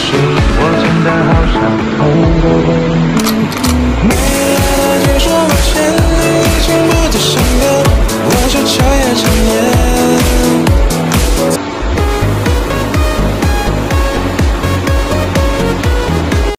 show.